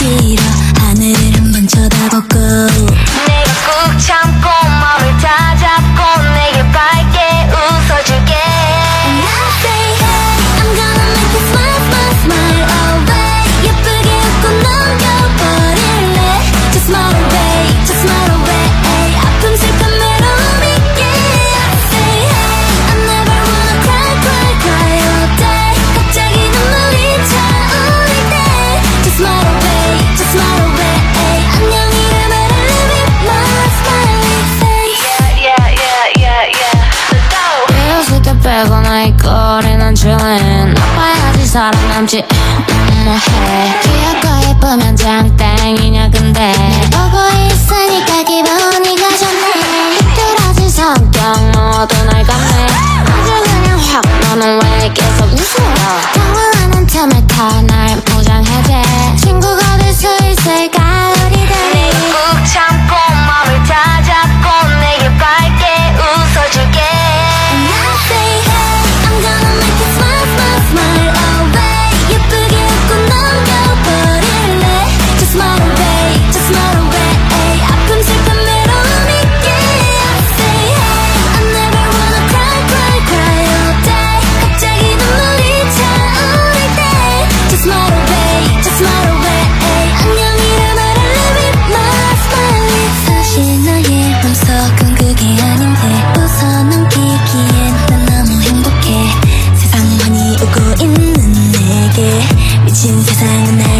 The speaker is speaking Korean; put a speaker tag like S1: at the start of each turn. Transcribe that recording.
S1: 싫어 하늘을 한번 쳐다보고
S2: 살거나 이 거리 난 chillin' 나빠야지 사람 남지 엄마 해 귀엽고 예쁘면 장땡이냐 근데? 보고 있으니까
S1: 星球在呢喃